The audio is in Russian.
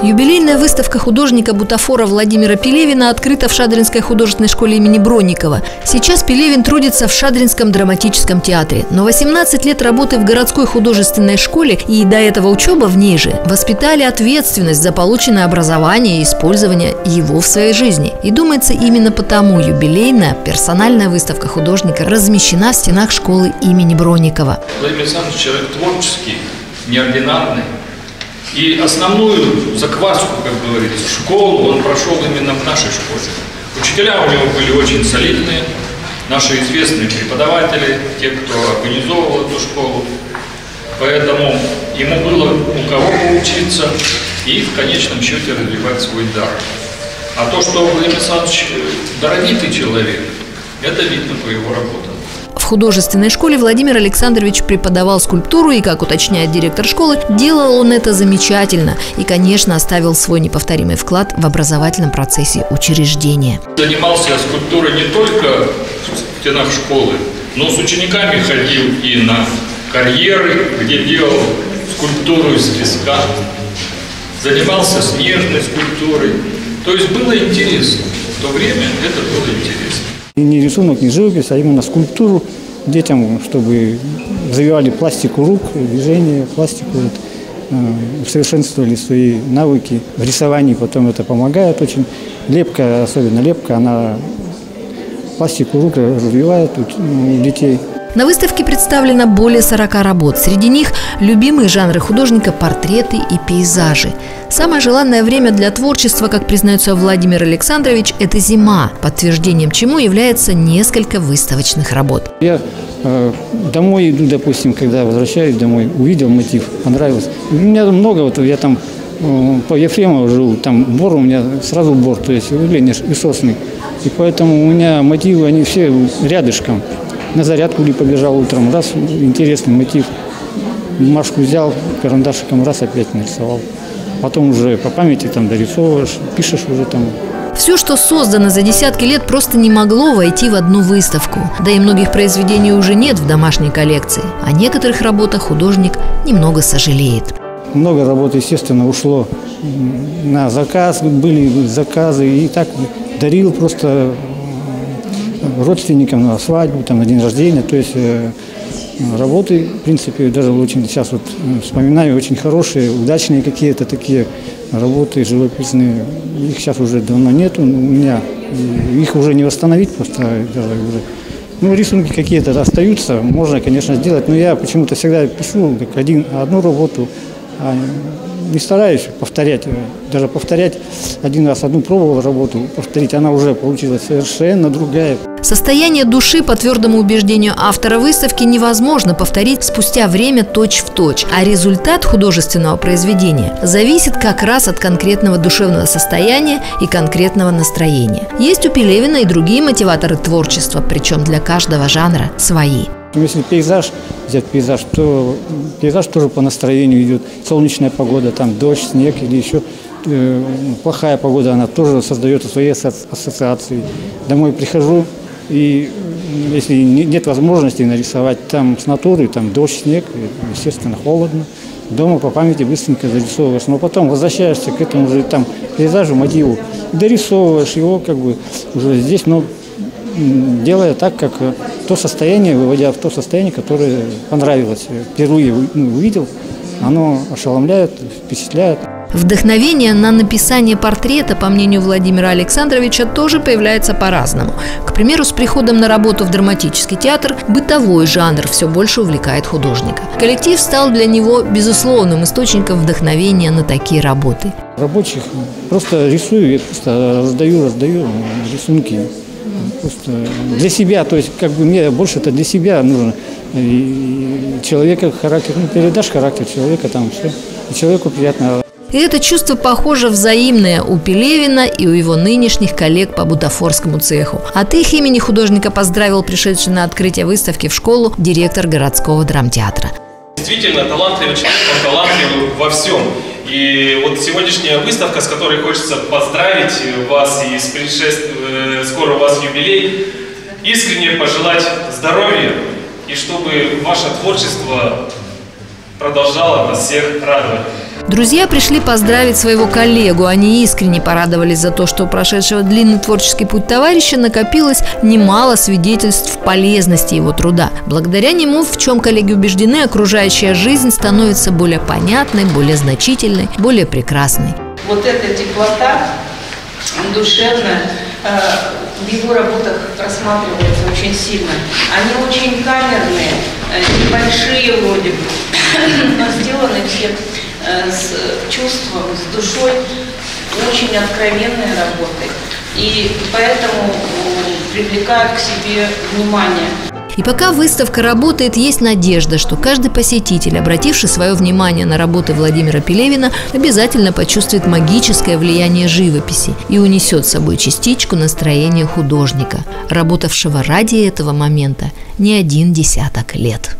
Юбилейная выставка художника-бутафора Владимира Пелевина открыта в Шадринской художественной школе имени Бронникова. Сейчас Пелевин трудится в Шадринском драматическом театре. Но 18 лет работы в городской художественной школе и до этого учеба в ней же воспитали ответственность за полученное образование и использование его в своей жизни. И думается, именно потому юбилейная персональная выставка художника размещена в стенах школы имени Бронникова. Владимир Александрович человек творческий, неординарный. И основную закваску, как говорится, школу он прошел именно в нашей школе. Учителя у него были очень солидные, наши известные преподаватели, те, кто организовывал эту школу. Поэтому ему было у кого поучиться и в конечном счете развивать свой дар. А то, что Владимир Александрович даровитый человек, это видно по его работам. Художественной школе Владимир Александрович преподавал скульптуру и, как уточняет директор школы, делал он это замечательно и, конечно, оставил свой неповторимый вклад в образовательном процессе учреждения. Занимался скульптурой не только в стенах школы, но с учениками ходил и на карьеры, где делал скульптуру из песка, занимался снежной скульптурой. То есть было интересно. В то время это было интересно. Не рисунок, не живопись, а именно скульптуру детям, чтобы развивали пластику рук, движение, пластику, вот, э, усовершенствовали свои навыки в рисовании, потом это помогает очень. Лепка, особенно лепка, она пластику рук развивает у детей. На выставке представлено более 40 работ. Среди них любимые жанры художника – портреты и пейзажи. Самое желанное время для творчества, как признается Владимир Александрович, это зима, подтверждением чему является несколько выставочных работ. Я э, домой иду, допустим, когда возвращаюсь домой, увидел мотив, понравилось. У меня много, вот я там э, по Ефремову живу, там бор у меня сразу бор, то есть явление и сосны. И поэтому у меня мотивы, они все рядышком. На зарядку ли побежал утром, раз, интересный мотив. Бумажку взял, карандашиком раз опять нарисовал. Потом уже по памяти там дорисовываешь, пишешь уже там все, что создано за десятки лет, просто не могло войти в одну выставку. Да и многих произведений уже нет в домашней коллекции. О некоторых работах художник немного сожалеет. Много работы, естественно, ушло на заказ, были заказы, и так дарил просто родственникам на свадьбу, там, на день рождения. То есть э, работы, в принципе, даже очень сейчас вот э, вспоминаю, очень хорошие, удачные какие-то такие работы живописные. Их сейчас уже давно нет у меня. Их уже не восстановить просто даже уже. Ну, рисунки какие-то остаются, можно, конечно, сделать, но я почему-то всегда пишу как один, одну работу, а не стараюсь повторять, даже повторять один раз одну пробовал работу, повторить, она уже получилась совершенно другая. Состояние души, по твердому убеждению автора выставки, невозможно повторить спустя время точь в точь, а результат художественного произведения зависит как раз от конкретного душевного состояния и конкретного настроения. Есть у Пелевина и другие мотиваторы творчества, причем для каждого жанра свои. Если пейзаж взять пейзаж, то пейзаж тоже по настроению идет. Солнечная погода, там дождь, снег или еще э, плохая погода, она тоже создает свои ассоциации. Домой прихожу, и если нет возможности нарисовать там с натуры, там дождь, снег, естественно, холодно. Дома по памяти быстренько зарисовываешь, но потом возвращаешься к этому же там пейзажу, мотиву, дорисовываешь его как бы уже здесь, но делая так, как то состояние, выводя в то состояние, которое понравилось. Впервые ну, увидел, оно ошеломляет, впечатляет. Вдохновение на написание портрета, по мнению Владимира Александровича, тоже появляется по-разному. К примеру, с приходом на работу в драматический театр бытовой жанр все больше увлекает художника. Коллектив стал для него безусловным источником вдохновения на такие работы. Рабочих просто рисую, я просто раздаю, раздаю рисунки. Просто для себя, то есть как бы мне больше это для себя нужно. И человека характер, ну передашь характер человека там все, и человеку приятно. И это чувство, похоже, взаимное у Пелевина и у его нынешних коллег по бутафорскому цеху. От их имени художника поздравил пришедший на открытие выставки в школу директор городского драмтеатра. Действительно, талантливый человек, он талантлив во всем. И вот сегодняшняя выставка, с которой хочется поздравить вас и с предшеств... Э, скоро у вас юбилей, искренне пожелать здоровья и чтобы ваше творчество продолжало нас всех радовать. Друзья пришли поздравить своего коллегу. Они искренне порадовались за то, что у прошедшего длинный творческий путь товарища накопилось немало свидетельств полезности его труда. Благодаря нему, в чем коллеги убеждены, окружающая жизнь становится более понятной, более значительной, более прекрасной. Вот эта теплота душевная э, в его работах просматривается очень сильно. Они очень камерные, э, небольшие вроде бы, но сделаны все с чувством, с душой, очень откровенные работы. И поэтому привлекают к себе внимание. И пока выставка работает, есть надежда, что каждый посетитель, обративший свое внимание на работы Владимира Пелевина, обязательно почувствует магическое влияние живописи и унесет с собой частичку настроения художника, работавшего ради этого момента не один десяток лет.